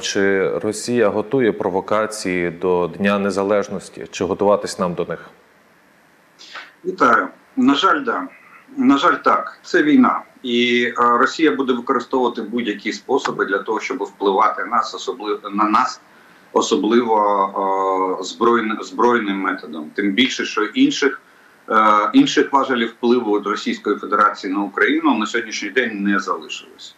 чи Росія готує провокації до Дня Незалежності, чи готуватись нам до них? Вітаю. На жаль, да. На жаль, так. Це війна. І е, Росія буде використовувати будь-які способи для того, щоб впливати нас, особливо на нас, особливо е, збройним збройним методом. Тим більше, що інших е, інших важелів впливу від Російської Федерації на Україну на сьогоднішній день не залишилось.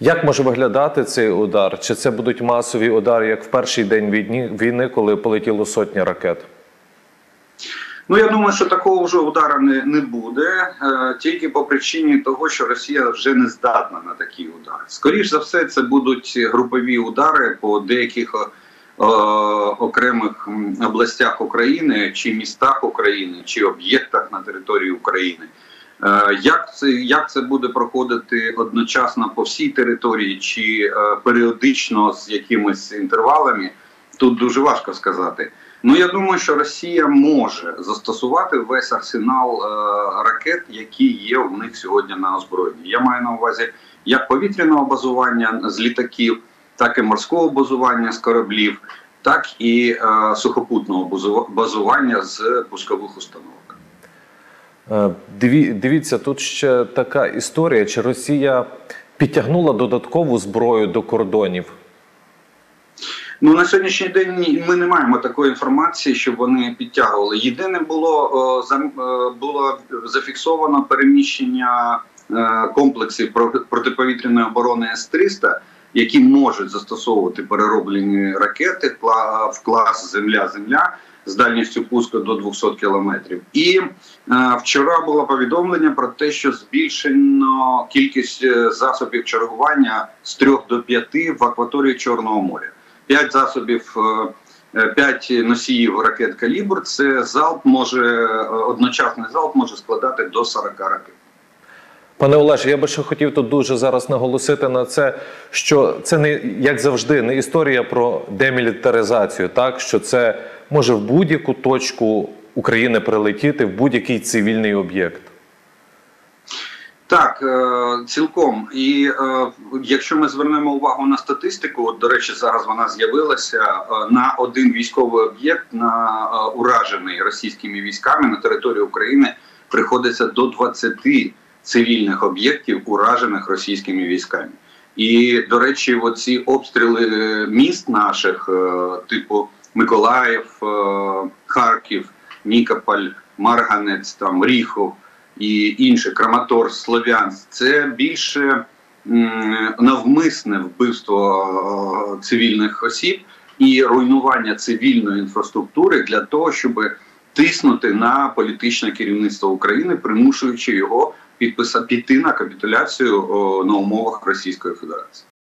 Як може виглядати цей удар? Чи це будуть масові удари, як в перший день війни, коли полетіло сотні ракет? Ну я думаю, що такого вже удара не не буде, е, тільки по причині того, що Росія вже не здатна на такі удари. Скоріше за все, це будуть групові удари по деяких е, окремих областях України чи містах України, чи об'єктах на території України. Е, як це як це буде проходити одночасно по всій території, чи е, періодично з якимись інтервалами? Тут дуже важко сказати. Ну я думаю, що Росія може застосувати весь арсенал е, ракет, які є у них сьогодні на озброєнні. Я маю на увазі як повітряного базування з літаків, так і морського базування з кораблів, так і е, сухопутного базування з пускових установок. Е, диві, дивіться, тут ще така історія: чи Росія підтягнула додаткову зброю до кордонів? Ну на сьогоднішній день ми не маємо такої інформації, щоб вони підтягували. Єдине було е, було зафіксовано переміщення е, комплексів протиповітряної оборони С-300, які можуть застосовувати перероблені ракети в клас Земля-Земля з дальністю пуску до 200 кілометрів. І е, вчора було повідомлення про те, що збільшено кількість засобів чергування з 3 до 5 в акваторії Чорного моря. 5 засобів, 5 е, носіїв ракет калібр. Це залп може одночасний залп може складати до 40 ракет. Пане Олеже, я би ще хотів тут дуже зараз наголосити на це, що це не як завжди не історія про демілітаризацію, так що це може в будь-яку точку України прилетіти в будь-який цивільний об'єкт. Так, е, цілком. І е, якщо ми звернемо увагу на статистику, от, до речі, зараз вона з'явилася е, на один військовий об'єкт, на уражений російськими військами на території України, приходиться до 20 цивільних об'єктів, уражених російськими військами. І до речі, оці обстріли міст наших, типу Миколаїв, Харків, Нікополь, Марганець, там Ріхов і інше Краматорськ, Слов'янськ, це більше навмисне вбивство цивільних осіб і руйнування цивільної інфраструктури для того, щоб тиснути на політичне керівництво України, примушуючи його підписати піти на капітуляцію на умовах Російської Федерації.